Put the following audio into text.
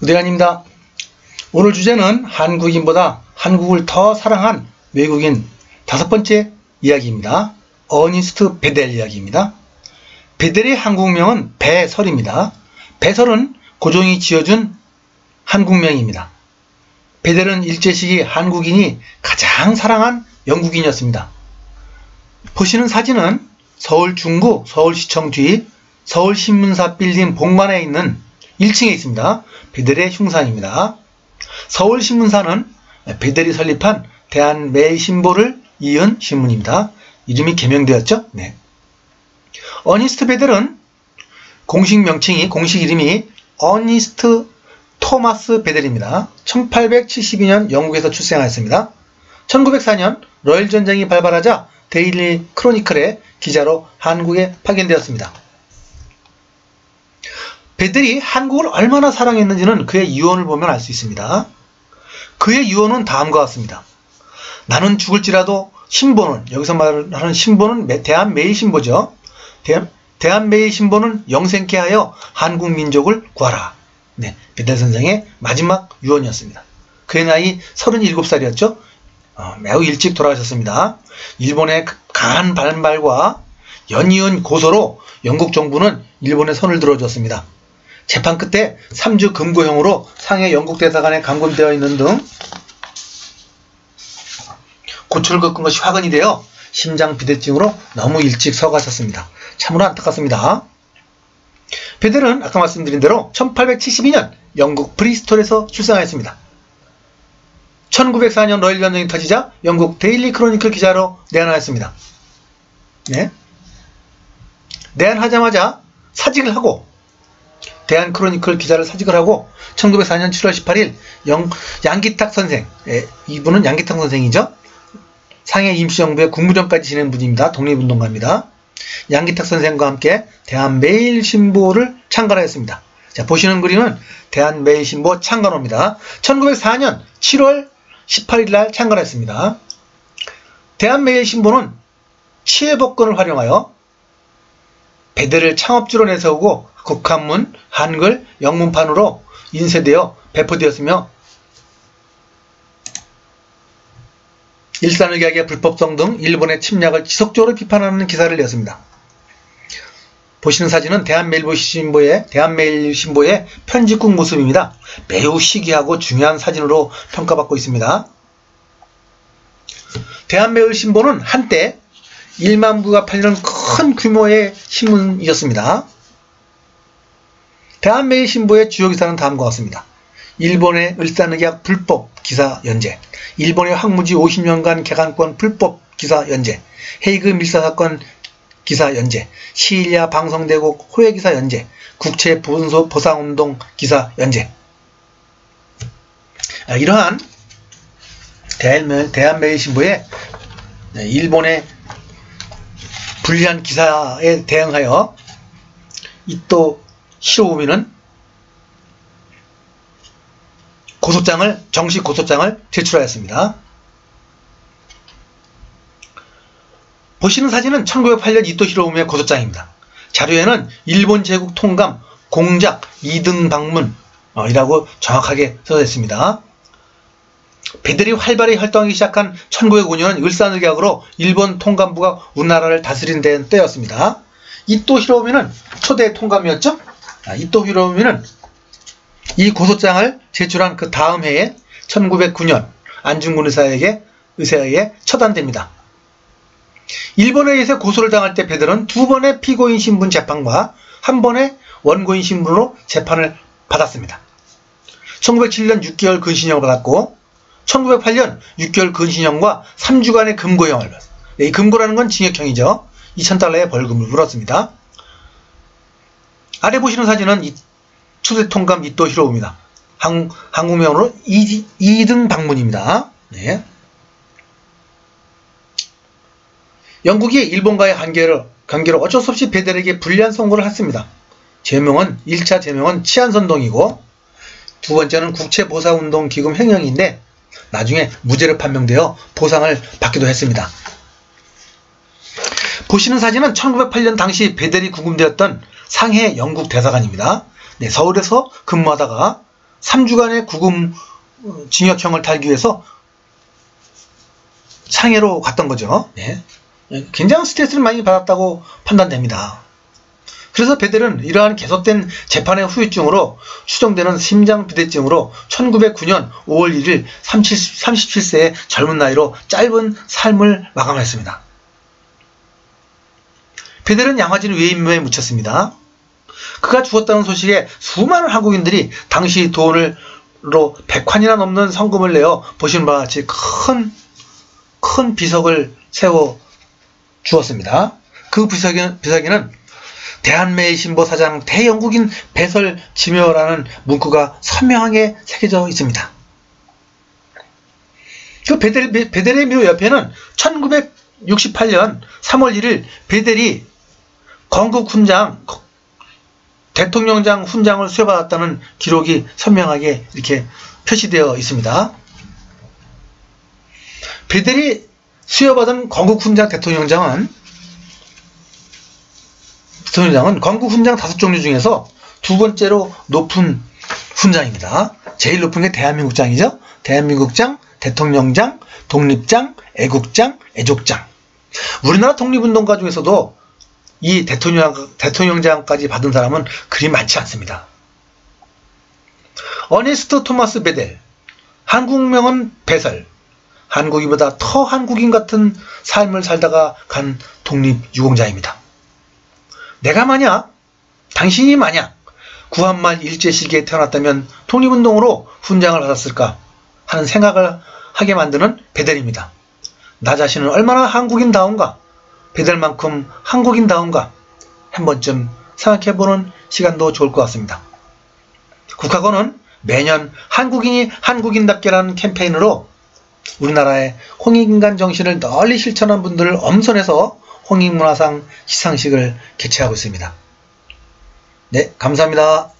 우대관입니다. 오늘 주제는 한국인보다 한국을 더 사랑한 외국인 다섯 번째 이야기입니다. 어니스트 베델 이야기입니다. 베델의 한국명은 배설입니다. 배설은 고종이 지어준 한국명입니다. 베델은 일제시기 한국인이 가장 사랑한 영국인이었습니다. 보시는 사진은 서울 중구 서울시청 뒤 서울신문사 빌딩 본관에 있는 1층에 있습니다. 베델의 흉상입니다. 서울신문사는 베델이 설립한 대한매신보를 이은 신문입니다. 이름이 개명되었죠? 네. 어니스트 베델은 공식 명칭이 공식 이름이 어니스트 토마스 베델입니다. 1872년 영국에서 출생하였습니다. 1904년 러일 전쟁이 발발하자 데일리 크로니클의 기자로 한국에 파견되었습니다. 베델이 한국을 얼마나 사랑했는지는 그의 유언을 보면 알 수 있습니다. 그의 유언은 다음과 같습니다. 나는 죽을지라도 신보는 여기서 말하는 신보는 대한매일신보죠. 대한매일신보는 영생케 하여 한국 민족을 구하라. 네, 베델 선생의 마지막 유언이었습니다. 그의 나이 37살이었죠. 어, 매우 일찍 돌아가셨습니다. 일본의 강한 반발과 연이은 고소로 영국 정부는 일본의 손을 들어줬습니다. 재판 끝에 3주 금고형으로 상해 영국 대사관에 감금되어 있는 등 고초를 겪은 것이 화근이 되어 심장 비대증으로 너무 일찍 서거하셨습니다. 참으로 안타깝습니다. 베델은 아까 말씀드린 대로 1872년 영국 브리스톨에서 출생하였습니다. 1904년 러일 전쟁이 터지자 영국 데일리 크로니클 기자로 내한하였습니다. 네. 내한하자마자 사직을 하고 대한 크로니클 기자를 사직을 하고 1904년 7월 18일 영, 양기탁 선생 예, 이분은 양기탁 선생이죠. 상해 임시정부의 국무장까지 지낸 분입니다. 독립운동가입니다. 양기탁 선생과 함께 대한매일신보를 창간하였습니다. 자, 보시는 그림은 대한매일신보 창간호입니다. 1904년 7월 18일 날 창간했습니다. 대한매일신보는 치해복권을 활용하여 배들을 창업주로 내세우고 국한문, 한글, 영문판으로 인쇄되어 배포되었으며 일산의학의 불법성 등 일본의 침략을 지속적으로 비판하는 기사를 냈습니다. 보시는 사진은 대한매일신보의 대한매일신보의 편집국 모습입니다. 매우 시기하고 중요한 사진으로 평가받고 있습니다. 대한매일신보는 한때 1만 부가 팔리는 큰 규모의 신문이었습니다. 대한매일 신보의 주요 기사는 다음과 같습니다. 일본의 을산의학 불법 기사 연재, 일본의 황무지 50년간 개간권 불법 기사 연재, 헤이그 밀사 사건 기사 연재, 시일야 방송대국 호외 기사 연재, 국채 분소 보상운동 기사 연재. 아, 이러한 대한매일 신보의 일본의 불리한 기사에 대응하여 이또 시로우미는 고소장을 정식 고소장을 제출하였습니다. 보시는 사진은 1908년 이토 히로우미의 고소장입니다. 자료에는 일본 제국 통감 공작 2등 방문이라고 정확하게 써져 있습니다. 배들이 활발히 활동하기 시작한 1905년 을산의학으로 일본 통감부가 우리나라를 다스린 때였습니다. 이토 히로우미는 초대 통감이었죠? 아, 이토 히로우미는 이 고소장을 제출한 그 다음 해에 1909년 안중근 의사에게 의사에 처단됩니다. 일본에 의해서 고소를 당할 때 베들은 두 번의 피고인 신분 재판과 한 번의 원고인 신분으로 재판을 받았습니다. 1907년 6개월 근신형을 받았고 1908년 6개월 근신형과 3주간의 금고형을 받았습니다. 이 금고라는 건 징역형이죠. 2,000달러의 벌금을 물었습니다. 아래 보시는 사진은 이 추세 통감 이토 히로우입니다. 한, 한국명으로 2, 등 방문입니다. 네. 영국이 일본과의 관계를, 관계로 어쩔 수 없이 베델에게 불리한 선고를 했습니다. 제명은 1차 제명은 치안선동이고 두 번째는 국채보상운동 기금 횡령인데 나중에 무죄를 판명되어 보상을 받기도 했습니다. 보시는 사진은 1908년 당시 베델이 구금되었던 상해 영국 대사관입니다. 네, 서울에서 근무하다가 3주간의 구금 어, 징역형을 달기 위해서 상해로 갔던 거죠. 예. 굉장히 스트레스를 많이 받았다고 판단됩니다. 그래서 베델은 이러한 계속된 재판의 후유증으로 추정되는 심장비대증으로 1909년 5월 1일 30, 37세의 젊은 나이로 짧은 삶을 마감했습니다. 베델은 양화진 외인묘에 묻혔습니다. 그가 죽었다는 소식에 수많은 한국인들이 당시 돈으로 100환이나 넘는 성금을 내어 보시는 바와 같이 큰, 큰 비석을 세워 주었습니다. 그 비석에는 대한매의 신보 사장 대영국인 배설 지묘라는 문구가 선명하게 새겨져 있습니다. 그 베델, 베델의 묘 옆에는 1968년 3월 1일 베델이 건국 훈장, 대통령장 훈장을 수여받았다는 기록이 선명하게 이렇게 표시되어 있습니다. 베델이 수여받은 건국 훈장 대통령장은 대통령장은 건국 훈장 다섯 종류 중에서 두 번째로 높은 훈장입니다. 제일 높은 게 대한민국장이죠. 대한민국장, 대통령장, 독립장, 애국장, 애족장. 우리나라 독립운동가 중에서도 이 대통령, 대통령장까지 받은 사람은 그리 많지 않습니다. 어니스트 토마스 베델, 한국명은 배설, 한국인보다 더 한국인 같은 삶을 살다가 간 독립유공자입니다. 내가 만약, 당신이 만약 구한말 일제 시기에 태어났다면 독립운동으로 훈장을 받았을까 하는 생각을 하게 만드는 베델입니다. 나 자신은 얼마나 한국인다운가, 베델만큼 한국인다운가 한 번쯤 생각해보는 시간도 좋을 것 같습니다. 국가고는 매년 한국인이 한국인답게라는 캠페인으로 우리나라의 홍익인간 정신을 널리 실천한 분들을 엄선해서 홍익문화상 시상식을 개최하고 있습니다. 네, 감사합니다.